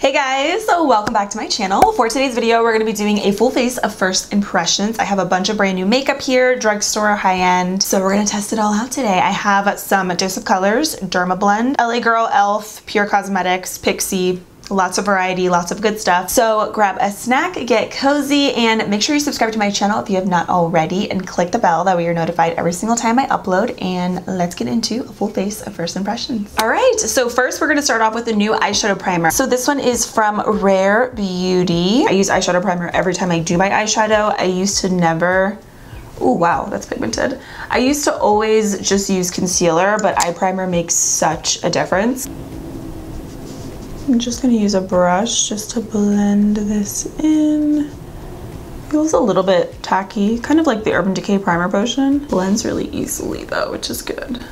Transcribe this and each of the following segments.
Hey guys, so welcome back to my channel. For today's video, we're gonna be doing a full face of first impressions. I have a bunch of brand new makeup here, drugstore, high-end. So we're gonna test it all out today. I have some Dose of Colors, Dermablend, LA Girl, e.l.f., Pur Cosmetics, Pixi, lots of variety, lots of good stuff. So grab a snack, get cozy, and make sure you subscribe to my channel if you have not already and click the bell. That way you're notified every single time I upload. And let's get into a full face of first impressions. All right, so first we're gonna start off with a new eyeshadow primer. So this one is from Rare Beauty. I use eyeshadow primer every time I do my eyeshadow. I used to never Oh wow, that's pigmented. I used to always just use concealer, but eye primer makes such a difference. I'm just gonna use a brush just to blend this in. Feels a little bit tacky, kind of like the Urban Decay Primer Potion. Blends really easily though, which is good.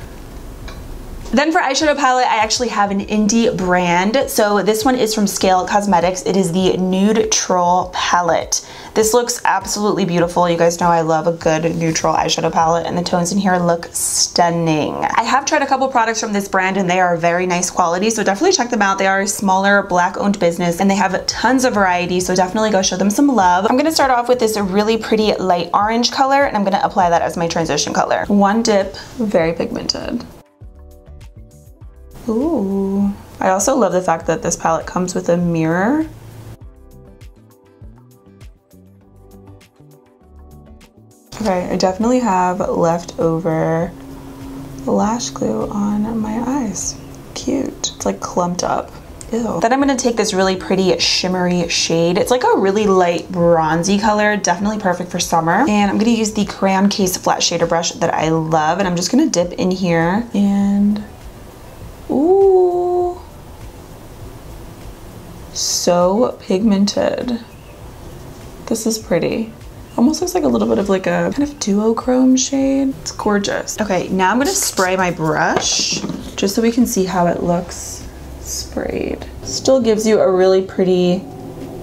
Then for eyeshadow palette, I actually have an indie brand. So this one is from Scale Cosmetics. It is the NudeTral palette. This looks absolutely beautiful. You guys know I love a good neutral eyeshadow palette and the tones in here look stunning. I have tried a couple products from this brand and they are very nice quality, so definitely check them out. They are a smaller black owned business and they have tons of variety, so definitely go show them some love. I'm gonna start off with this really pretty light orange color and I'm gonna apply that as my transition color. One dip, very pigmented. Ooh. I also love the fact that this palette comes with a mirror. Okay, I definitely have leftover lash glue on my eyes. Cute. It's like clumped up. Ew. Then I'm gonna take this really pretty shimmery shade. It's like a really light bronzy color, definitely perfect for summer. And I'm gonna use the Crayon Case Flat Shader Brush that I love. And I'm just gonna dip in here and Ooh. So pigmented. This is pretty. Almost looks like a little bit of like a kind of duochrome shade. It's gorgeous. Okay, now I'm gonna spray my brush just so we can see how it looks sprayed. Still gives you a really pretty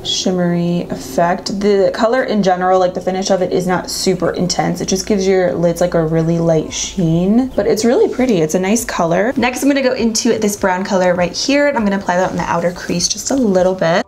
shimmery effect. The color in general, like the finish of it is not super intense. It just gives your lids like a really light sheen, but it's really pretty. It's a nice color. Next, I'm gonna go into this brown color right here and I'm gonna apply that on the outer crease just a little bit.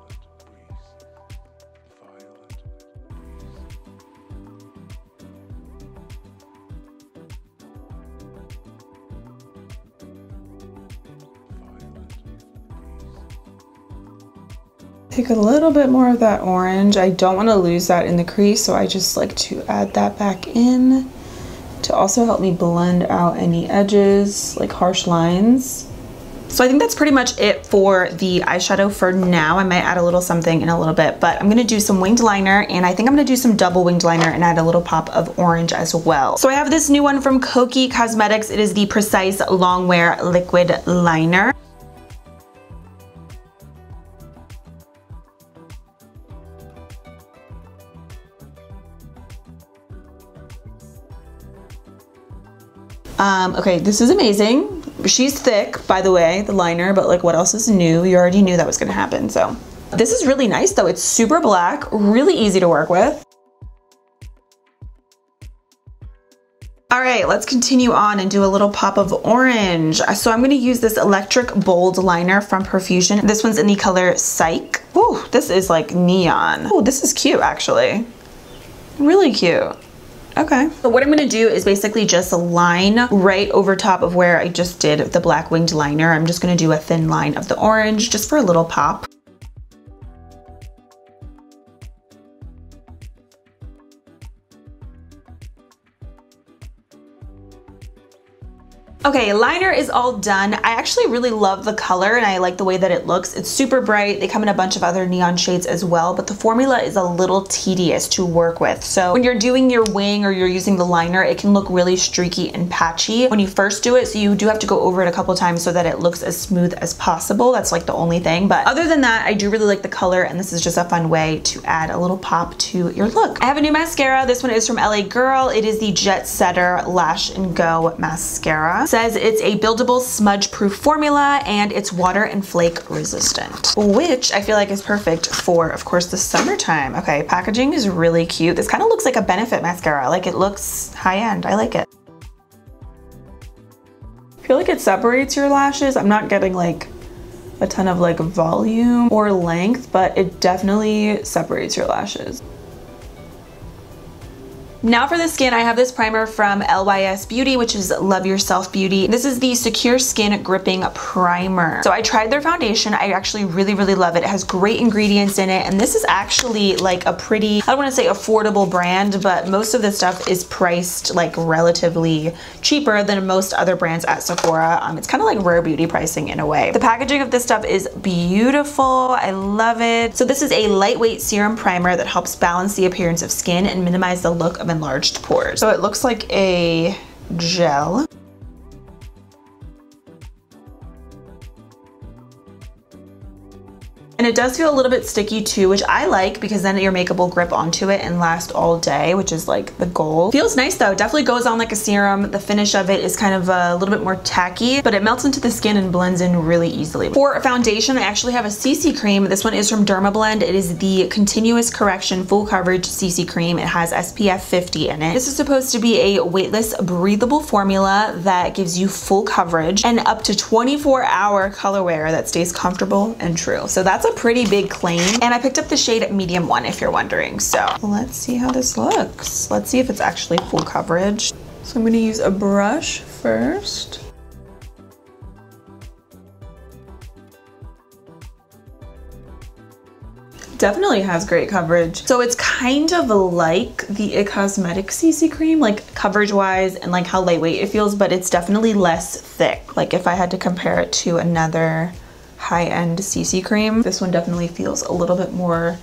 Take a little bit more of that orange. I don't want to lose that in the crease, so I just like to add that back in to also help me blend out any edges, like harsh lines. So I think that's pretty much it for the eyeshadow for now. I might add a little something in a little bit, but I'm gonna do some winged liner and I think I'm gonna do some double winged liner and add a little pop of orange as well. So I have this new one from Kokie Cosmetics. It is the Precise Longwear Liquid Liner. Um, okay, this is amazing. She's thick, by the way, the liner, but like what else is new? You already knew that was gonna happen, so. This is really nice though. It's super black, really easy to work with. All right, let's continue on and do a little pop of orange. So I'm gonna use this Electric Bold Liner from Profusion. This one's in the color Psych. Ooh, this is like neon. Oh, this is cute actually. Really cute. Okay. So what I'm gonna do is basically just line right over top of where I just did the black winged liner. I'm just gonna do a thin line of the orange just for a little pop. Okay, liner is all done. I actually really love the color and I like the way that it looks. It's super bright. They come in a bunch of other neon shades as well, but the formula is a little tedious to work with. So when you're doing your wing or you're using the liner, it can look really streaky and patchy when you first do it. So you do have to go over it a couple times so that it looks as smooth as possible. That's like the only thing. But other than that, I do really like the color and this is just a fun way to add a little pop to your look. I have a new mascara. This one is from LA Girl. It is the Jet Setter Lash and Go Mascara says it's a buildable smudge proof formula and it's water and flake resistant, which I feel like is perfect for, of course, the summertime. Okay, packaging is really cute. This kind of looks like a Benefit mascara. Like it looks high end. I like it. I feel like it separates your lashes. I'm not getting like a ton of like volume or length, but it definitely separates your lashes. Now for the skin, I have this primer from LYS Beauty, which is Love Yourself Beauty. This is the Secure Skin Gripping Primer. So I tried their foundation. I actually really, really love it. It has great ingredients in it. And this is actually like a pretty, I don't want to say affordable brand, but most of the stuff is priced like relatively cheaper than most other brands at Sephora. Um, it's kind of like rare beauty pricing in a way. The packaging of this stuff is beautiful. I love it. So this is a lightweight serum primer that helps balance the appearance of skin and minimize the look of of enlarged pores. So it looks like a gel. And it does feel a little bit sticky too, which I like because then your makeup will grip onto it and last all day, which is like the goal. Feels nice though, definitely goes on like a serum. The finish of it is kind of uh, a little bit more tacky, but it melts into the skin and blends in really easily. For a foundation, I actually have a CC cream. This one is from Dermablend. It is the Continuous Correction Full Coverage CC cream. It has SPF 50 in it. This is supposed to be a weightless, breathable formula that gives you full coverage and up to 24 hour color wear that stays comfortable and true. So that's a pretty big claim. And I picked up the shade medium one if you're wondering. So let's see how this looks. Let's see if it's actually full coverage. So I'm gonna use a brush first. definitely has great coverage. So it's kind of like the It Cosmetics CC cream, like coverage wise and like how lightweight it feels, but it's definitely less thick. Like if I had to compare it to another high-end CC cream. This one definitely feels a little bit more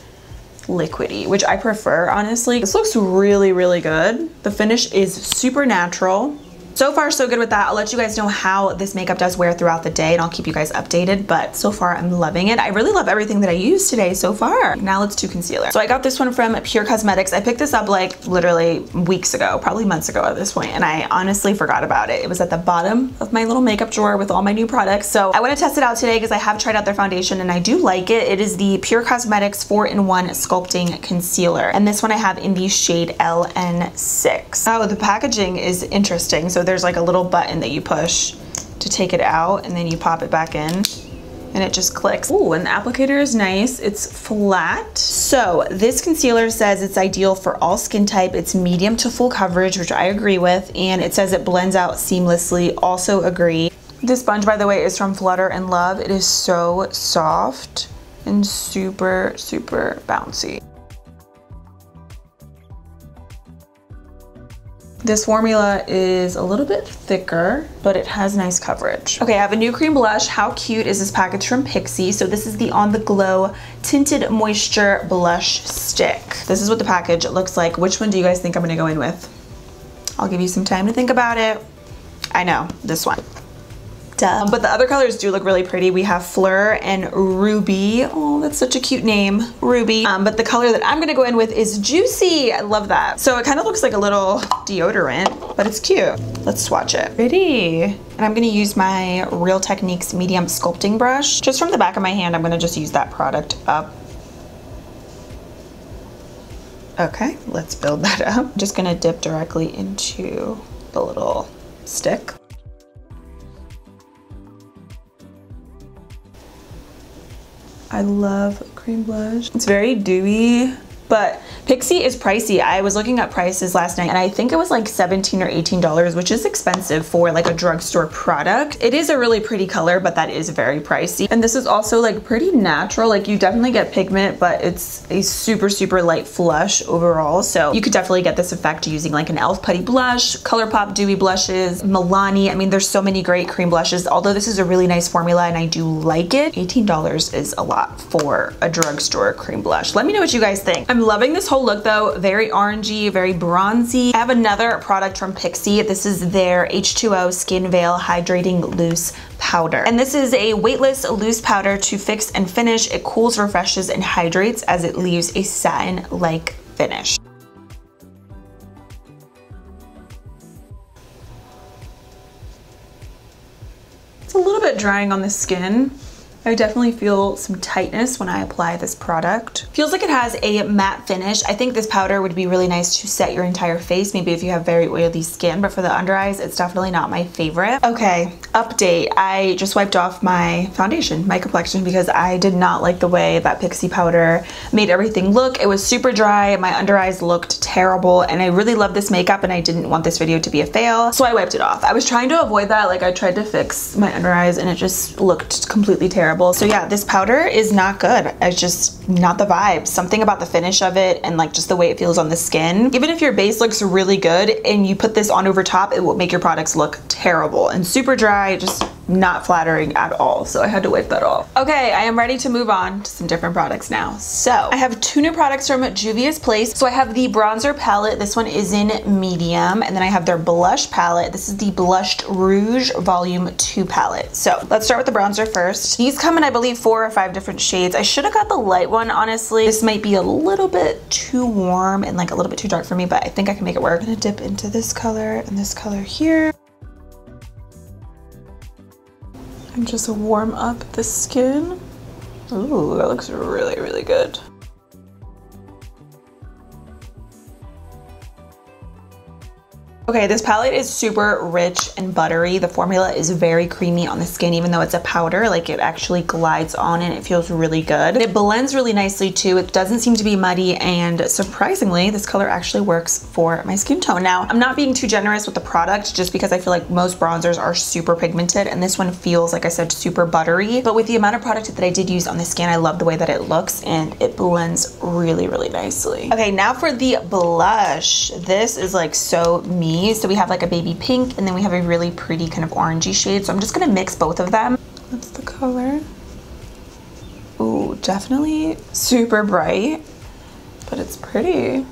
liquidy, which I prefer, honestly. This looks really, really good. The finish is super natural. So far, so good with that. I'll let you guys know how this makeup does wear throughout the day and I'll keep you guys updated, but so far I'm loving it. I really love everything that I used today so far. Now let's do concealer. So I got this one from Pur Cosmetics. I picked this up like literally weeks ago, probably months ago at this point, and I honestly forgot about it. It was at the bottom of my little makeup drawer with all my new products. So I want to test it out today because I have tried out their foundation and I do like it. It is the Pur Cosmetics 4-in-1 Sculpting Concealer. And this one I have in the shade LN6. Oh, the packaging is interesting. So there's like a little button that you push to take it out and then you pop it back in and it just clicks. Ooh, and the applicator is nice. It's flat. So this concealer says it's ideal for all skin type. It's medium to full coverage, which I agree with. And it says it blends out seamlessly. Also agree. This sponge, by the way, is from Flutter and Love. It is so soft and super, super bouncy. This formula is a little bit thicker, but it has nice coverage. Okay, I have a new cream blush. How cute is this package from Pixi? So this is the On The Glow Tinted Moisture Blush Stick. This is what the package looks like. Which one do you guys think I'm gonna go in with? I'll give you some time to think about it. I know, this one. Duh. But the other colors do look really pretty. We have Fleur and Ruby. Oh, that's such a cute name, Ruby. Um, but the color that I'm gonna go in with is Juicy. I love that. So it kind of looks like a little deodorant, but it's cute. Let's swatch it. Pretty. And I'm gonna use my Real Techniques medium sculpting brush. Just from the back of my hand, I'm gonna just use that product up. Okay, let's build that up. I'm just gonna dip directly into the little stick. I love cream blush. It's very dewy, but Pixi is pricey. I was looking at prices last night and I think it was like 17 or $18, which is expensive for like a drugstore product. It is a really pretty color, but that is very pricey. And this is also like pretty natural. Like you definitely get pigment, but it's a super, super light flush overall. So you could definitely get this effect using like an e.l.f. Putty blush, ColourPop Dewy blushes, Milani. I mean, there's so many great cream blushes. Although this is a really nice formula and I do like it, $18 is a lot for a drugstore cream blush. Let me know what you guys think. I'm loving this whole look though, very orangey, very bronzy. I have another product from Pixi. This is their H2O Skin Veil Hydrating Loose Powder. And this is a weightless loose powder to fix and finish. It cools, refreshes, and hydrates as it leaves a satin-like finish. It's a little bit drying on the skin. I definitely feel some tightness when I apply this product. Feels like it has a matte finish. I think this powder would be really nice to set your entire face, maybe if you have very oily skin, but for the under eyes, it's definitely not my favorite. Okay, update. I just wiped off my foundation, my complexion, because I did not like the way that Pixi powder made everything look. It was super dry, my under eyes looked terrible, and I really love this makeup and I didn't want this video to be a fail, so I wiped it off. I was trying to avoid that, like I tried to fix my under eyes and it just looked completely terrible terrible. So yeah, this powder is not good. It's just not the vibe. Something about the finish of it and like just the way it feels on the skin. Even if your base looks really good and you put this on over top, it will make your products look terrible and super dry. Just not flattering at all. So I had to wipe that off. Okay, I am ready to move on to some different products now. So I have two new products from Juvia's Place. So I have the bronzer palette. This one is in medium. And then I have their blush palette. This is the Blushed Rouge Volume 2 palette. So let's start with the bronzer first. These come in, I believe, four or five different shades. I should have got the light one, honestly. This might be a little bit too warm and like a little bit too dark for me, but I think I can make it work. I'm gonna dip into this color and this color here. And just warm up the skin. Ooh, that looks really, really good. Okay, this palette is super rich and buttery. The formula is very creamy on the skin, even though it's a powder, like it actually glides on and it feels really good. It blends really nicely too. It doesn't seem to be muddy and surprisingly, this color actually works for my skin tone. Now, I'm not being too generous with the product just because I feel like most bronzers are super pigmented and this one feels, like I said, super buttery. But with the amount of product that I did use on the skin, I love the way that it looks and it blends really, really nicely. Okay, now for the blush. This is like so me so we have like a baby pink and then we have a really pretty kind of orangey shade. So I'm just gonna mix both of them. That's the color. Ooh, definitely super bright, but it's pretty.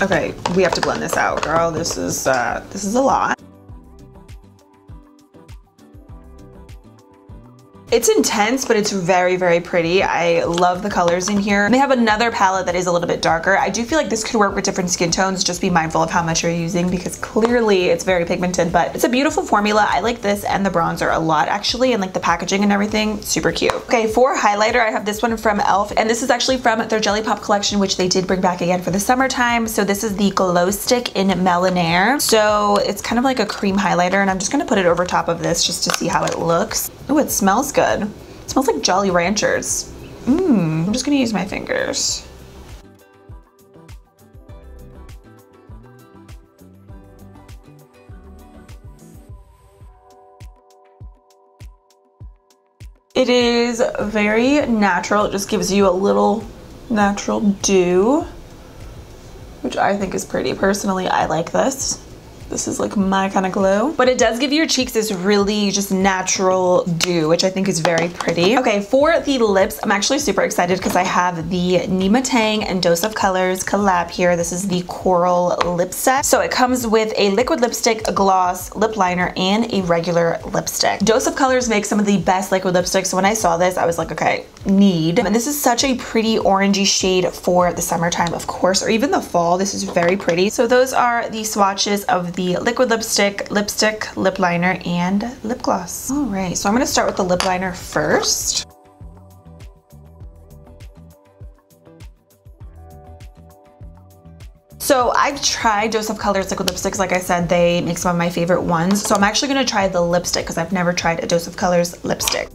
Okay, we have to blend this out, girl. This is, uh, this is a lot. It's intense, but it's very, very pretty. I love the colors in here. They have another palette that is a little bit darker. I do feel like this could work with different skin tones. Just be mindful of how much you're using because clearly it's very pigmented, but it's a beautiful formula. I like this and the bronzer a lot actually, and like the packaging and everything, super cute. Okay, for highlighter, I have this one from e.l.f. and this is actually from their Jelly Pop collection, which they did bring back again for the summertime. So this is the Glow Stick in Melon Aire. So it's kind of like a cream highlighter and I'm just gonna put it over top of this just to see how it looks. Oh, it smells good good. It smells like Jolly Ranchers. Mmm, I'm just gonna use my fingers. It is very natural. It just gives you a little natural dew, which I think is pretty. Personally, I like this. This is like my kind of glow. But it does give your cheeks this really just natural dew, which I think is very pretty. Okay, for the lips, I'm actually super excited because I have the Nyma Tang and Dose of Colors collab here. This is the Coral Lip Set. So it comes with a liquid lipstick, a gloss, lip liner, and a regular lipstick. Dose of Colors makes some of the best liquid lipsticks. So when I saw this, I was like, okay, need. And this is such a pretty orangey shade for the summertime, of course, or even the fall. This is very pretty. So those are the swatches of the the liquid lipstick, lipstick, lip liner, and lip gloss. All right, so I'm gonna start with the lip liner first. So I've tried Dose of Colors liquid lipsticks. Like I said, they make some of my favorite ones. So I'm actually gonna try the lipstick because I've never tried a Dose of Colors lipstick.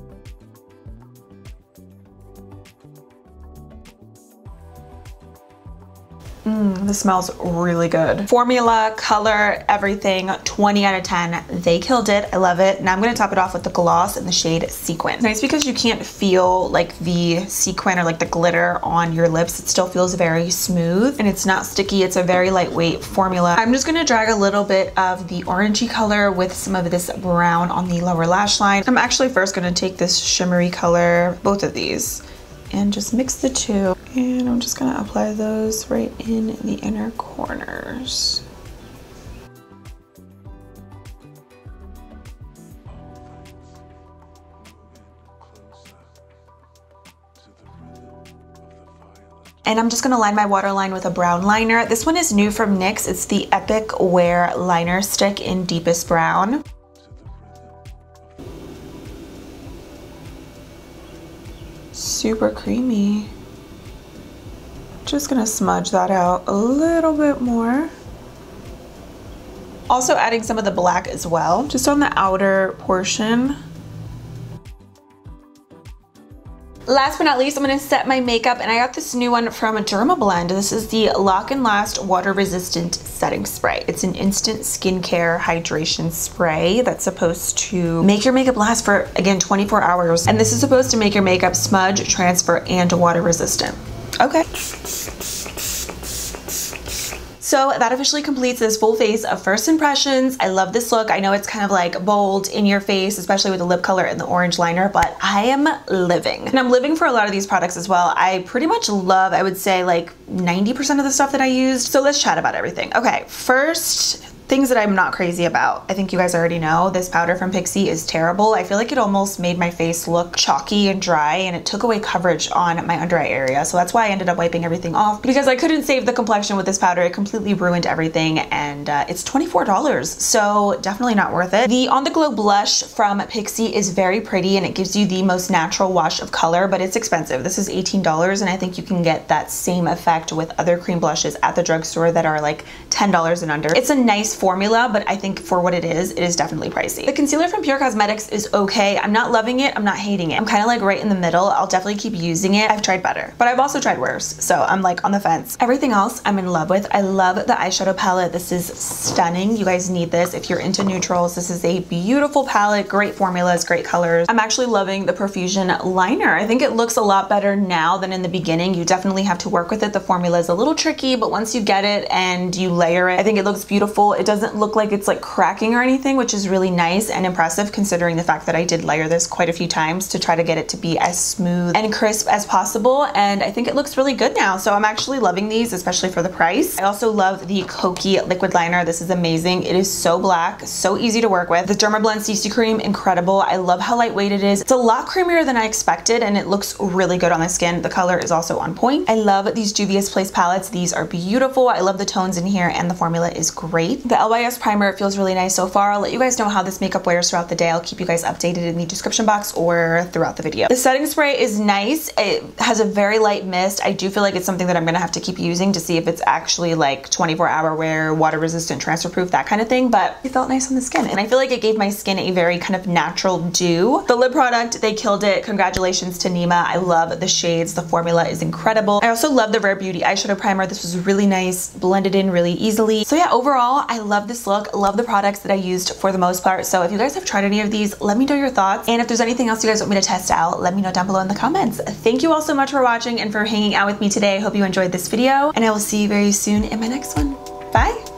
This smells really good. Formula, color, everything, 20 out of 10. They killed it. I love it. Now I'm going to top it off with the gloss in the shade Sequin. Nice because you can't feel like the sequin or like the glitter on your lips. It still feels very smooth and it's not sticky. It's a very lightweight formula. I'm just going to drag a little bit of the orangey color with some of this brown on the lower lash line. I'm actually first going to take this shimmery color, both of these, and just mix the two. And I'm just gonna apply those right in the inner corners. and I'm just gonna line my waterline with a brown liner. This one is new from NYX. It's the Epic Wear Liner Stick in Deepest Brown. Super creamy. Just gonna smudge that out a little bit more. Also adding some of the black as well, just on the outer portion. Last but not least, I'm gonna set my makeup and I got this new one from Dermablend. This is the Lock and Last Water Resistant Setting Spray. It's an instant skincare hydration spray that's supposed to make your makeup last for, again, 24 hours. And this is supposed to make your makeup smudge, transfer, and water resistant. Okay. So that officially completes this full face of first impressions. I love this look. I know it's kind of like bold in your face, especially with the lip color and the orange liner, but I am living. And I'm living for a lot of these products as well. I pretty much love, I would say like 90% of the stuff that I used. So let's chat about everything. Okay, first Things that I'm not crazy about. I think you guys already know this powder from Pixi is terrible. I feel like it almost made my face look chalky and dry and it took away coverage on my under eye area. So that's why I ended up wiping everything off because I couldn't save the complexion with this powder. It completely ruined everything and uh, it's $24. So definitely not worth it. The On The Glow blush from Pixi is very pretty and it gives you the most natural wash of color, but it's expensive. This is $18 and I think you can get that same effect with other cream blushes at the drugstore that are like $10 and under. It's a nice formula, but I think for what it is, it is definitely pricey. The concealer from Pur Cosmetics is okay. I'm not loving it. I'm not hating it. I'm kind of like right in the middle. I'll definitely keep using it. I've tried better, but I've also tried worse. So I'm like on the fence. Everything else I'm in love with. I love the eyeshadow palette. This is stunning. You guys need this. If you're into neutrals, this is a beautiful palette, great formulas, great colors. I'm actually loving the Profusion liner. I think it looks a lot better now than in the beginning. You definitely have to work with it. The formula is a little tricky, but once you get it and you layer it, I think it looks beautiful. It doesn't look like it's like cracking or anything, which is really nice and impressive considering the fact that I did layer this quite a few times to try to get it to be as smooth and crisp as possible. And I think it looks really good now. So I'm actually loving these, especially for the price. I also love the Kokie liquid liner. This is amazing. It is so black, so easy to work with. The Dermablend CC cream, incredible. I love how lightweight it is. It's a lot creamier than I expected and it looks really good on the skin. The color is also on point. I love these Juvia's Place palettes. These are beautiful. I love the tones in here and the formula is great. The LYS primer feels really nice so far. I'll let you guys know how this makeup wears throughout the day. I'll keep you guys updated in the description box or throughout the video. The setting spray is nice. It has a very light mist. I do feel like it's something that I'm gonna have to keep using to see if it's actually like 24 hour wear, water resistant, transfer proof, that kind of thing, but it felt nice on the skin. And I feel like it gave my skin a very kind of natural dew. The lip product, they killed it. Congratulations to Nyma. I love the shades. The formula is incredible. I also love the Rare Beauty eyeshadow primer. This was really nice, blended in really easily. So yeah, overall, I love this look. Love the products that I used for the most part. So if you guys have tried any of these, let me know your thoughts. And if there's anything else you guys want me to test out, let me know down below in the comments. Thank you all so much for watching and for hanging out with me today. I hope you enjoyed this video and I will see you very soon in my next one. Bye.